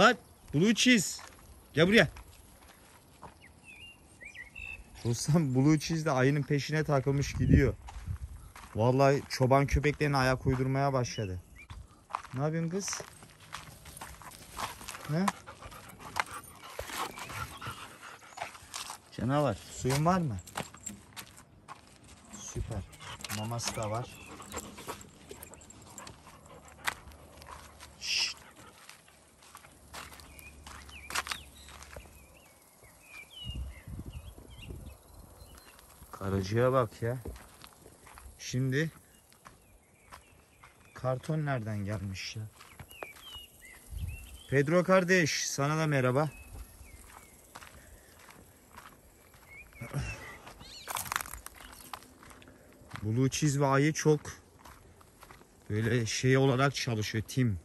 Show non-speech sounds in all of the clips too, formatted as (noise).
Lan Blue Cheese. Gel buraya. Ruslan Blue Cheese de ayının peşine takılmış gidiyor. Vallahi çoban köpeklerine ayak uydurmaya başladı. Ne yapıyorsun kız? Ne? Canavar. Suyun var mı? Süper. Maması da var. Karacıya bak ya. Şimdi karton nereden gelmiş ya? Pedro kardeş sana da merhaba. (clears throat) Blue Cheese ve Ayı çok böyle şey olarak çalışıyor tim.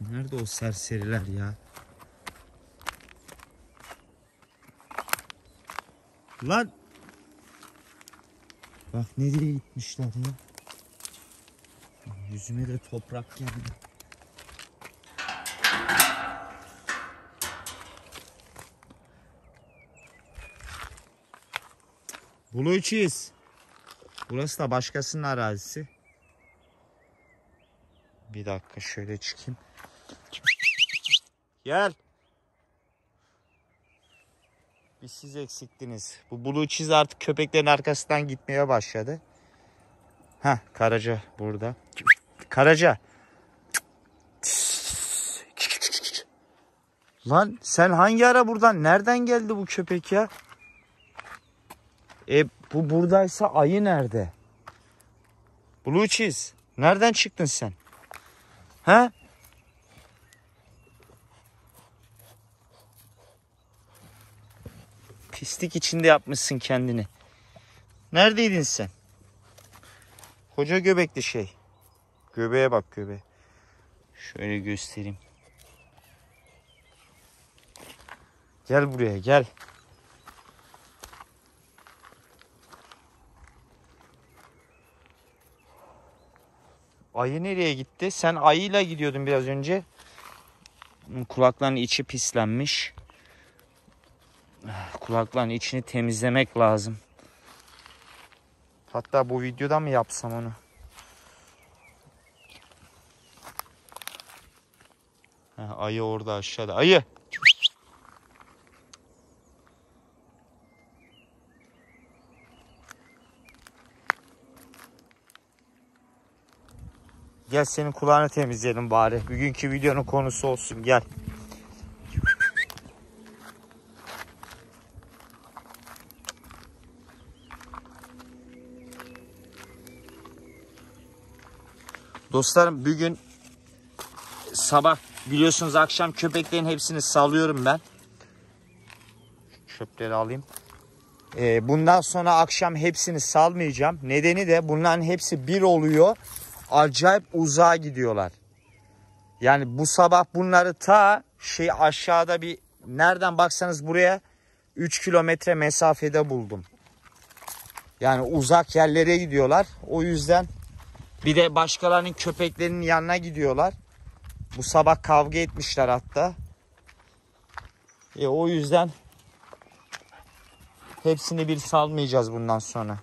Nerede o serseriler ya? Lan! Bak nereye gitmişler ya? Yüzüme de toprak geldi. Blue Cheese. Burası da başkasının arazisi. Bir dakika şöyle çıkayım. Gel. Bir siz eksiktiniz. Bu Blue Cheese artık köpeklerin arkasından gitmeye başladı. Ha Karaca burada. Karaca. Lan sen hangi ara buradan nereden geldi bu köpek ya? E bu buradaysa ayı nerede? Blue Cheese. Nereden çıktın sen? Ha? Pislik içinde yapmışsın kendini. Neredeydin sen? Koca göbekli şey. Göbeğe bak göbeğe. Şöyle göstereyim. Gel buraya gel. Ayı nereye gitti? Sen ayıyla gidiyordun biraz önce. Kulakların içi pislenmiş. Kulakların içini temizlemek lazım. Hatta bu videoda mı yapsam onu? Ha, ayı orada aşağıda. Ayı. Gel senin kulağını temizleyelim bari. Bugünkü videonun konusu olsun. Gel. Dostlarım bugün sabah biliyorsunuz akşam köpeklerin hepsini salıyorum ben. Çöpleri alayım. Ee, bundan sonra akşam hepsini salmayacağım. Nedeni de bunların hepsi bir oluyor. Acayip uzağa gidiyorlar. Yani bu sabah bunları ta şey aşağıda bir nereden baksanız buraya 3 kilometre mesafede buldum. Yani uzak yerlere gidiyorlar. O yüzden bir de başkalarının köpeklerinin yanına gidiyorlar. Bu sabah kavga etmişler hatta. E, o yüzden hepsini bir salmayacağız bundan sonra.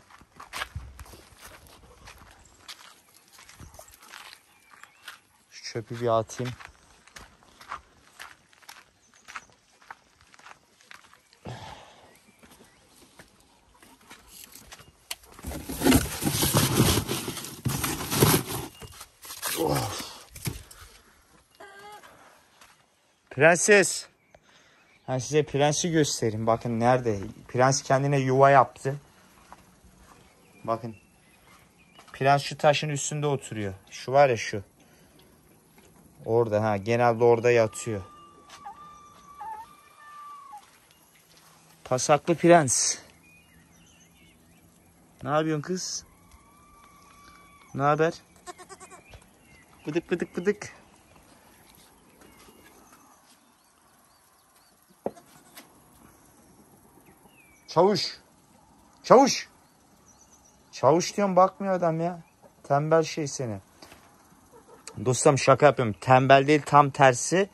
Şu çöpü bir atayım. Prenses. Ben size prensi göstereyim. Bakın nerede. Prens kendine yuva yaptı. Bakın. Prens şu taşın üstünde oturuyor. Şu var ya şu. Orada ha. Genelde orada yatıyor. Pasaklı prens. Ne yapıyorsun kız? Ne haber? Bıdık bıdık bıdık. Çavuş. Çavuş. Çavuş diyorum bakmıyor adam ya. Tembel şey seni. Dostum şaka yapıyorum. Tembel değil tam tersi.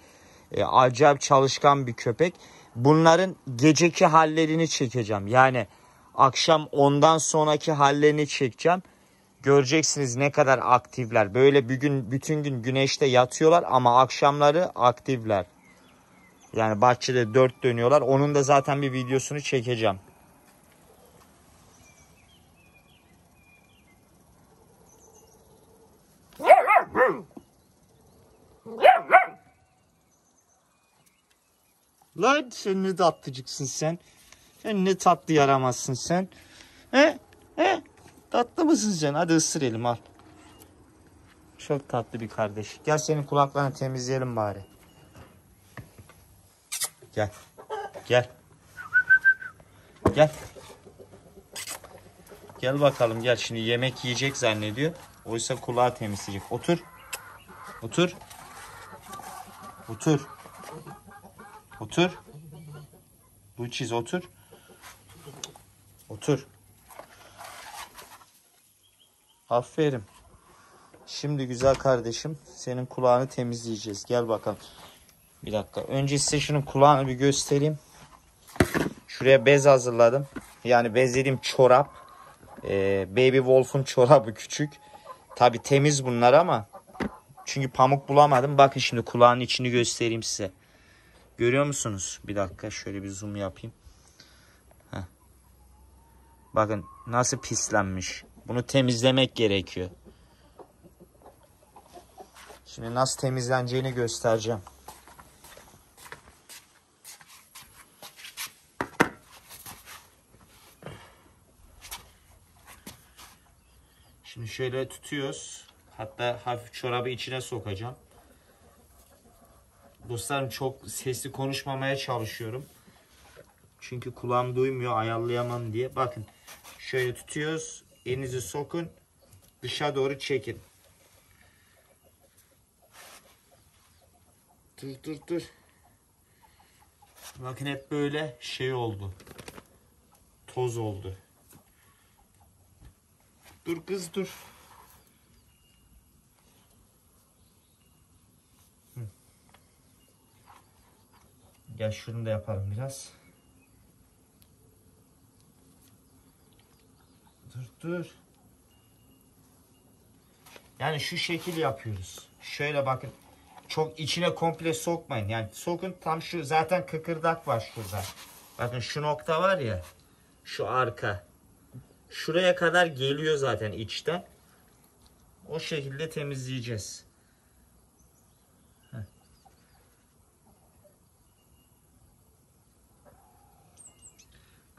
E, acayip çalışkan bir köpek. Bunların geceki hallerini çekeceğim. Yani akşam ondan sonraki hallerini çekeceğim. Göreceksiniz ne kadar aktifler. Böyle bir gün bütün gün güneşte yatıyorlar ama akşamları aktifler. Yani bahçede dört dönüyorlar. Onun da zaten bir videosunu çekeceğim. Lan sen ne tatlıcıksın sen. Sen ne tatlı yaramazsın sen. He? He? Tatlı mısın sen? Hadi ısır elim al. Çok tatlı bir kardeş. Gel senin kulaklarını temizleyelim bari. Gel. Gel. Gel. Gel bakalım gel. Şimdi yemek yiyecek zannediyor. Oysa kulağı temizleyecek. Otur. Otur. Otur. Otur. Bu çiz otur. Otur. Aferin. Şimdi güzel kardeşim senin kulağını temizleyeceğiz. Gel bakalım. Bir dakika. Önce size şunun kulağını bir göstereyim. Şuraya bez hazırladım. Yani bez dediğim çorap. Ee, Baby Wolf'un çorabı küçük. Tabi temiz bunlar ama. Çünkü pamuk bulamadım. Bakın şimdi kulağın içini göstereyim size. Görüyor musunuz? Bir dakika şöyle bir zoom yapayım. Heh. Bakın nasıl pislenmiş. Bunu temizlemek gerekiyor. Şimdi nasıl temizleneceğini göstereceğim. Şimdi şöyle tutuyoruz. Hatta hafif çorabı içine sokacağım. Dostlarım çok sesli konuşmamaya çalışıyorum. Çünkü kulağım duymuyor ayarlayamam diye. Bakın şöyle tutuyoruz. Elinizi sokun. Dışa doğru çekin. Dur dur dur. Bakın hep böyle şey oldu. Toz oldu. Dur kız dur. Gel şunu da yapalım biraz. Dur dur. Yani şu şekil yapıyoruz. Şöyle bakın. Çok içine komple sokmayın. Yani sokun tam şu zaten kıkırdak var şurada. Bakın şu nokta var ya. Şu arka. Şuraya kadar geliyor zaten içten. O şekilde temizleyeceğiz.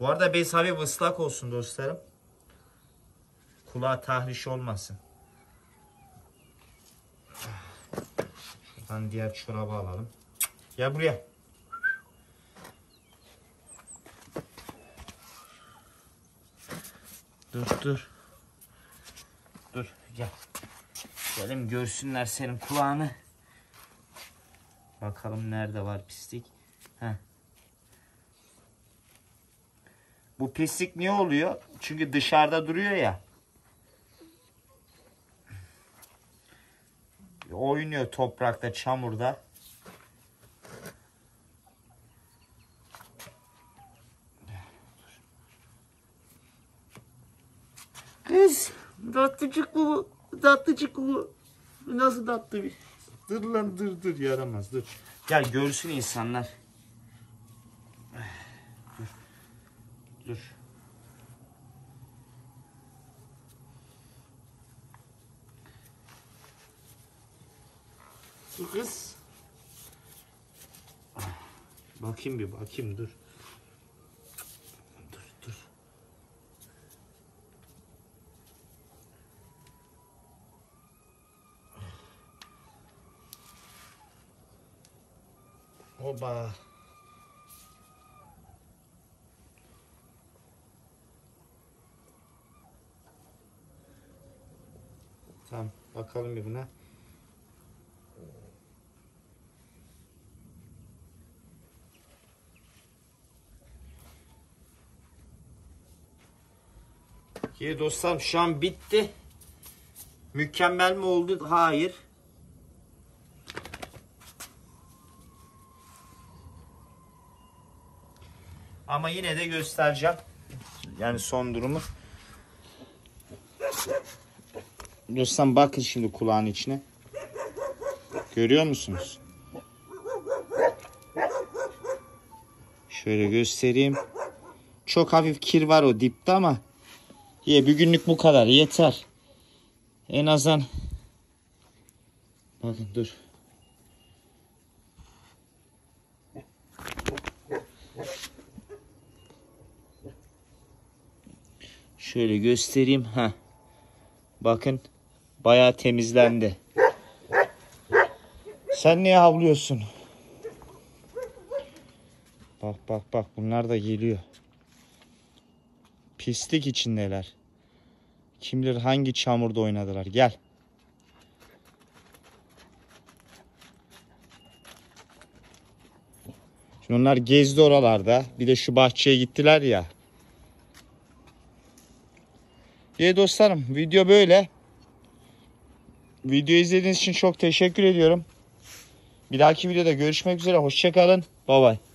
Bu arada bez hafif ıslak olsun dostlarım. Kulağa tahriş olmasın. Şuradan diğer çorabı alalım. Gel buraya. Dur dur. Dur gel. Gelin görsünler senin kulağını. Bakalım nerede var pislik. Heh. Bu pislik niye oluyor? Çünkü dışarıda duruyor ya. Oynuyor toprakta, çamurda. Kız, tatlıcık bu, tatlıcık bu. Nasıl tatlı bir... Dur lan dur dur yaramaz dur. Gel görsün insanlar. Dur. Dur kız. Bakayım bir bakayım dur. Dur dur. Oba. Tamam bakalım bir buna. İyi dostlarım şu an bitti. Mükemmel mi oldu? Hayır. Ama yine de göstereceğim. Yani son durumu. Dostum bakın şimdi kulağın içine. Görüyor musunuz? Şöyle göstereyim. Çok hafif kir var o dipte ama ye bir günlük bu kadar yeter. En azından Bakın dur. Şöyle göstereyim. ha. Bakın bayağı temizlendi. Sen niye havlıyorsun? Bak bak bak bunlar da geliyor. Pislik içindeler. Kim bilir hangi çamurda oynadılar. Gel. Şimdi onlar gezdi oralarda. Bir de şu bahçeye gittiler ya. İyi dostlarım video böyle. Video izlediğiniz için çok teşekkür ediyorum. Bir dahaki videoda görüşmek üzere. Hoşçakalın. Bay bay.